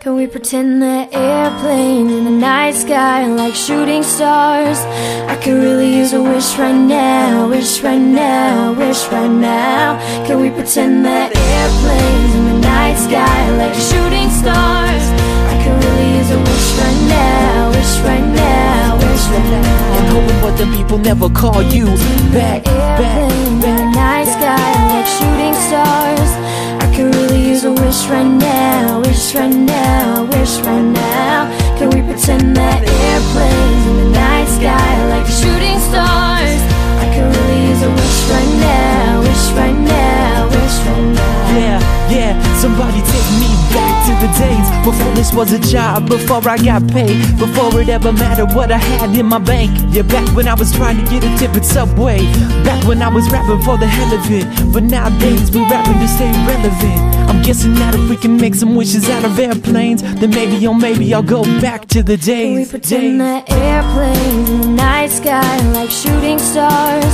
Can we pretend that airplanes in the night sky are like shooting stars? I could really use a wish right now, wish right now, wish right now. Can we pretend that airplanes in the night sky are like shooting stars? I could really use a wish right now, wish right now, wish right now. And hoping but the people never call you back, back, Airplanes in the back. night sky are like shooting stars. I could really use a wish right now, wish right now, somebody take me back to the days before this was a job, before I got paid, before it ever mattered what I had in my bank. Yeah, back when I was trying to get a tip at Subway, back when I was rapping for the hell of it. But nowadays we rapping to stay relevant. I'm guessing that if we can make some wishes out of airplanes, then maybe, oh maybe I'll go back to the Can we pretend days. that airplanes in the night sky like shooting stars?